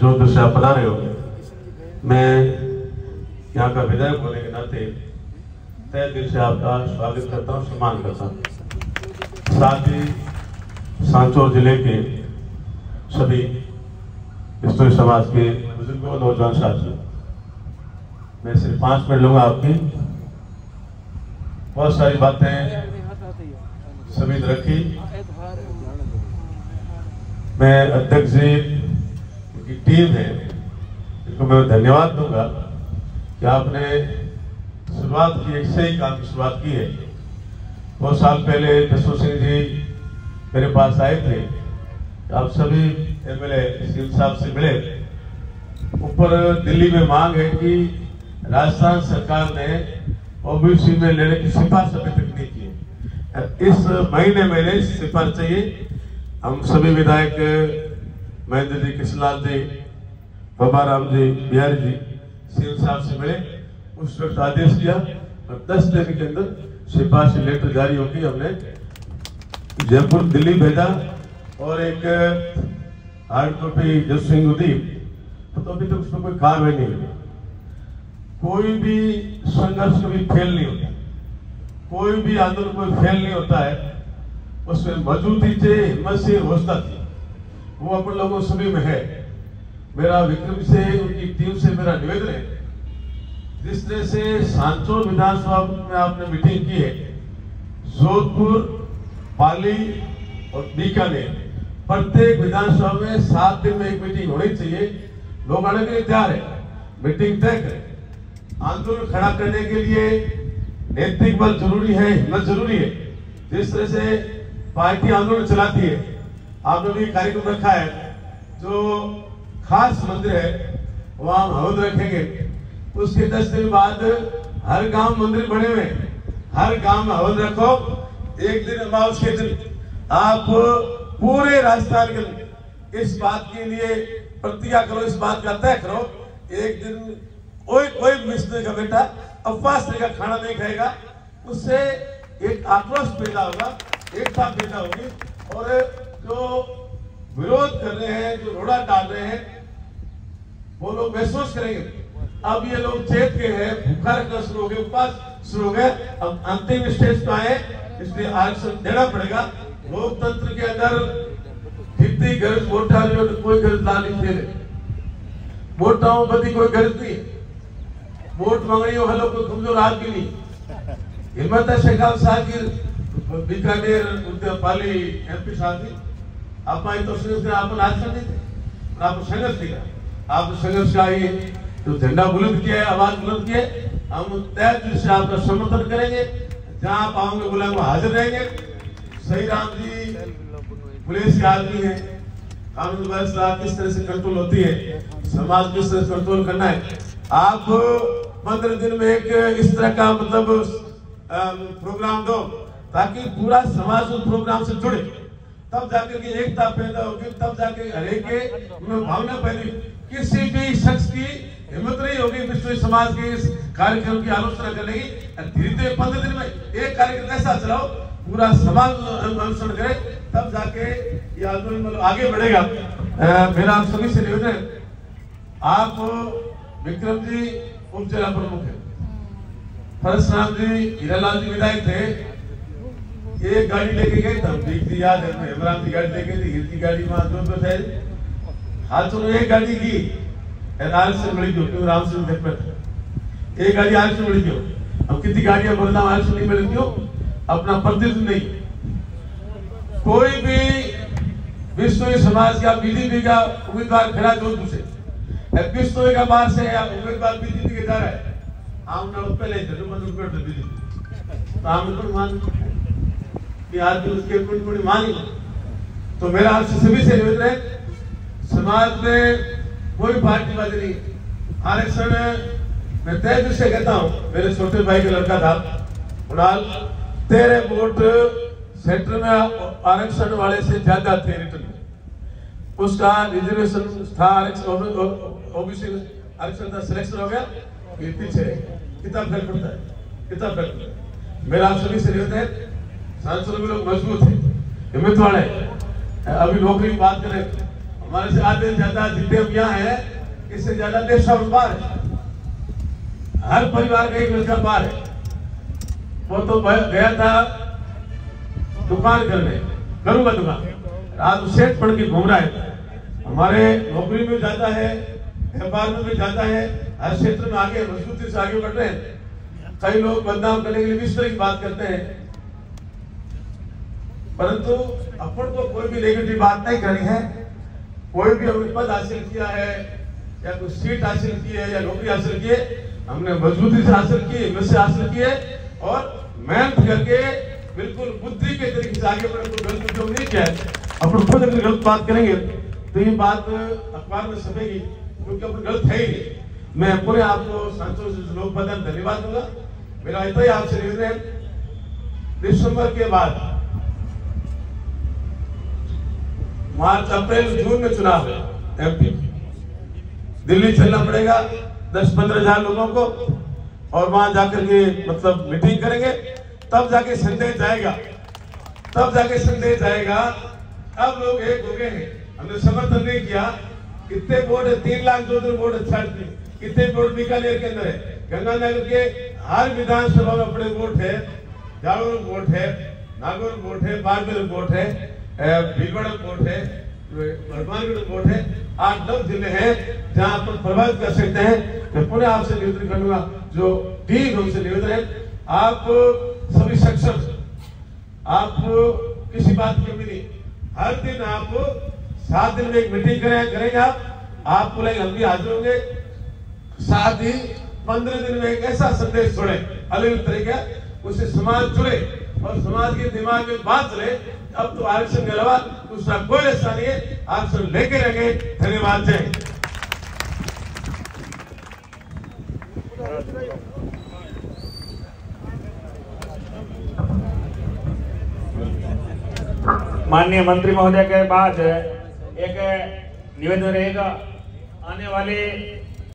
जो दृश्य आप बना रहे हो। मैं यहाँ का विधायक होने के नाते तय दिल से आपका स्वागत करता हूँ, सम्मान करता हूँ। साथ ही सांचौर ज़िले के सभी बिस्तुरी समाज के बुज़ुर्गों, नौजवान साथियों, मैं सिर्फ़ पाँच मिनट लूँगा आपकी। बहुत सारी बातें सभी रखी। मैं अध्यक्ष जी की टीम है इनको मैं धन्यवाद दूँगा कि आपने शुरुआत की एक सही काम की शुरुआत की है। बहुत साल पहले जसो सिंह जी मेरे पास आए थे, आप सभी एमएलए सीएम साहब से मिले। ऊपर दिल्ली में मांग है कि राजस्थान सरकार ने ओबीसी में लेने की सिफारिश अभी तक नहीं की है। इस महीने में सिफारिश चाहिए। हम सभी विधायक महेंद्र जी कृष्णलाल जी, बाबा राम जी, बिहारी जी सीएम साहब से मिले, उस वक्त आदेश दिया, और दस दिन के अंदर सिफारिश लेटर जारी होगी हमने जयपुर, दिल्ली भेजा, और एक हार्ड कॉपी जस सिंह उदीप तो अभी तक उसमें कोई कार्रवाई नहीं हुई। कोई भी संघर्ष कभी फेल नहीं होता। कोई भी आंदोलन कोई फेल नहीं होता है। उसमें मजबूती से हिम्मत से हौसला थी। वो अपन लोगों सभी में है। मेरा विक्रम से, उनकी टीम से मेरा निवेदन है। जिस तरह से सांचौर विधानसभा में आपने मीटिंग की है, जोधपुर, पाली और बीकानेर। प्रत्येक विधानसभा में सात दिन में एक मीटिंग होनी चाहिए। लोग आने के लिए तैयार है। मीटिंग तय करें। आंदोलन खड़ा करने के लिए नैतिक बल ज़रूरी है, हिम्मत ज़रूरी है। जिस तरह से पार्टी आंदोलन चलाती है आपने भी कार्यक्रम रखा है, जो खास मंदिर है, वहाँ हम रखेंगे। उसके दस दिन बाद हर गाँव मंदिर बने हुए हर गाँव में हवद रखो। एक दिन अमावस के दिन आप पूरे राजस्थान के इस बात के लिए प्रतिज्ञा करो, इस बात का तय करो। एक दिन कोई कोई मिस्त्री का बेटा उपवास का खाना नहीं खाएगा। उससे एक आक्रोश पैदा होगा, एकता पैदा होगी। और जो विरोध कर रहे हैं, जो रोड़ा डाल रहे हैं, वो लोग महसूस करेंगे। अब ये लोग चेत के हैं, भूखा रखना शुरू हो गए, उपवास शुरू हो गए। अब अंतिम स्टेज पे आए, इसलिए आरक्षण देना पड़ेगा। लोकतंत्र के अंदर कितनी गरज वोटा जो कोई गरज नहीं खेले वोटाओं बदी कोई गरज नहीं वोट मांगनी हो हलो कोई कमज़ोर आदमी नहीं। हिम्मत है शेखाव साहब की बीकानेर पाली एमपी साहब आप आई तो संघर्ष आपण आरक्षण नहीं थे आप संघर्ष किया आप संघर्ष का ही तो झंडा बुलंद किया है, आवाज़ बुलंद किया हम तय दिल से आपका समर्थन करेंगे। जहाँ आप आओगे बोला वो हाजिर रहेंगे। सही राम जी, पुलिस के आदमी है। कानून व्यवस्था किस तरह से कंट्रोल होती है? समाज किस तरह से कंट्रोल करना है? आप पंद्रह दिन में एक इस तरह का मतलब प्रोग्राम दो, ताकि पूरा समाज उस प्रोग्राम से जुड़े। तब जाकर के एकता पैदा होगी, तब जाके हरेक के भावना पैदा किसी भी शख्स की हिम्मत नहीं होगी विश्व समाज के इस कार्यक्रम की आलोचना करने की। धीरे धीरे पंद्रह दिन में एक कार्यक्रम ऐसा चलाओ, पूरा समाज अनुसरण करे, तब जाके ये आंदोलन मतलब आगे बढ़ेगा। मेरा आप सभी से निवेदन है, आप विक्रम जी उप जिला प्रमुख है। परशुराम जी, हीरालाल जी विधायक थे। एक गाड़ी लेके गए ठीक थी याद है हेमराम जी गाड़ी लेके थी की गाड़ी जो तो थे। हाथ सुनो एक गाड़ी की आर से मिली क्यों क्यों राम सिंह देख पे एक गाड़ी आर से मिली क्यों अब कितनी गाड़ियाँ बोलना आर से नहीं मिली क्यों? अपना प्रतिनिधित्व नहीं। कोई भी विश्व समाज का बीजेपी का उम्मीदवार खड़ा जोधपुर का बाहर से उम्मीदवार बीजेपी के जा है। ना पहले ज़रूर बंद कर बीजेपी तो तो मान कि आज भी उसके कुछ मानी तो मेरा आपसे सभी से निवेदन है, समाज में कोई पार्टीबाजी नहीं। आरक्षण मैं तय से कहता हूँ, मेरे छोटे भाई का लड़का था, कुणाल, तेरे वोट सेंटर में आरक्षण वाले से ज़्यादा थे रिटर्न। उसका रिजर्वेशन था आरक्षण ओबीसी आरक्षण था सिलेक्शन हो गया पीछे कितना फ़र्क पड़ता है? कितना फ़र्क पड़ता है? मेरा आप सभी से निवेदन है सांसद भी लोग मज़बूत है हिम्मत वाले अभी नौकरी की बात करें हमारे से आधे ज़्यादा जितने हम यहाँ हैं इससे ज़्यादा देश का व्यापार है हर परिवार का एक लड़का पार है वो तो गया था दुकान करने करूँगा दुकान रात सेठ पढ़ के घूम रहा है हमारे नौकरी में जाता है व्यापार में भी जाता है हर क्षेत्र में आगे मजबूती से आगे बढ़ रहे हैं कई लोग बदनाम करने के लिए भी इस तरह की बात करते हैं परंतु अपन को कोई भी नेगेटिव बात नहीं करनी है। कोई भी हमने पद हासिल किया है, या कोई सीट हासिल की है, या नौकरी हासिल की है, हमने मजबूती से हासिल की, हिम्मत से हासिल की है, और मेहनत करके बिल्कुल बुद्धि के तरीके से आगे बढ़े कोई गलत उपयोग नहीं किया है। अपन खुद अगर गलत बात करेंगे तो ये बात अखबार में छपेगी, क्योंकि अपन गलत है ही मैं पूरे आपको सांसदों धन्यवाद दूँगा। मेरा इतना ही आपसे निवेदन दिसंबर के बाद मार्च, अप्रैल, जून में चुनाव है एमपी दिल्ली चलना पड़ेगा दस पंद्रह हज़ार लोगों को और वहाँ जाकर के मतलब मीटिंग करेंगे। तब जाके संदेश जाएगा। तब जाके संदेश जाएगा, अब लोग एक हो गए हैं। हमने समर्थन नहीं किया। कितने वोट है? तीन लाख दो दो वोट अच्छा कितने वोट बीकानेर के अंदर है? गंगानगर के हर विधानसभा में अपने वोट है। जालोर में वोट है, नागौर वोट है, बाड़मेर वोट है। भीलवाड़ा वोट है हनुमानगढ़ वोट है, आठ नौ ज़िले हैं, जहाँ अपन प्रभावित कर सकते हैं। मैं पुनः आपसे निवेदन करूँगा, जो टीम है उनसे निवेदन है, आप सभी सक्षम, आप किसी बात की कमी नहीं। हर दिन आप सात दिन में एक मीटिंग करें, करेंगे आप आप बोलेंगे हम भी हाजिर होंगे। साथ ही पंद्रह दिन में एक ऐसा संदेश छोड़े अलग अलग तरीके, उससे समाज जुड़े। और समाज के दिमाग में बात चले, अब तो आरक्षण के अलावा दूसरा कोई रास्ता नहीं है। आरक्षण लेके रहेंगे धन्यवाद। जय माननीय मंत्री महोदय के बाद एक निवेदन रहेगा। आने वाले